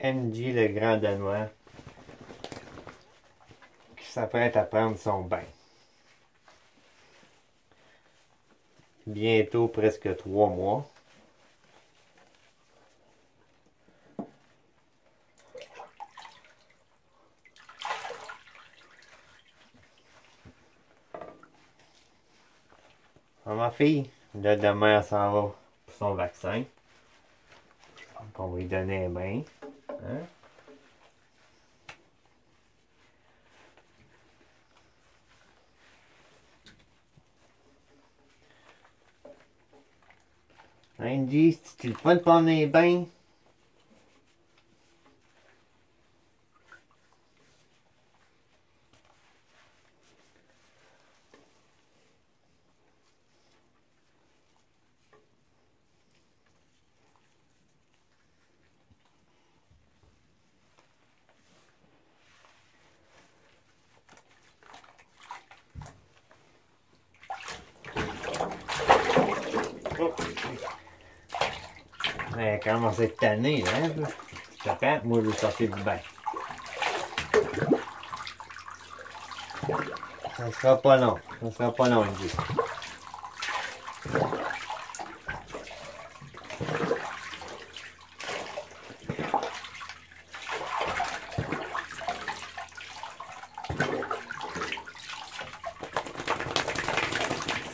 MJ le grand danois qui s'apprête à prendre son bain. Bientôt presque trois mois. Ah, ma fille, là demain elle s'en va pour son vaccin. Donc on va lui donner un bain. Hein? Andy, tu le fun de prendre un bain? Elle commence à être tannée, là. hein? Moi, je veux sortir du bain. Ça sera pas long. Ça sera pas long, Andy.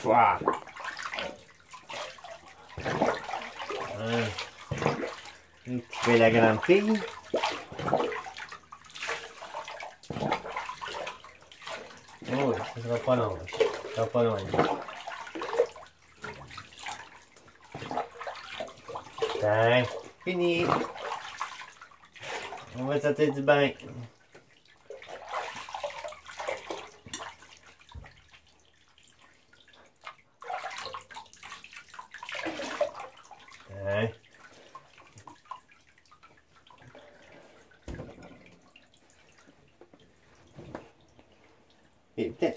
Wow. velha garantia. Ui, isso vai para onde? Vai? Tem, finito. Vamos ver se está tudo bem. Tem. Eita.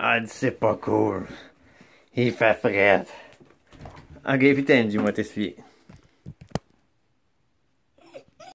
Ad sepulcro, if I forget. I gave it to you, what is?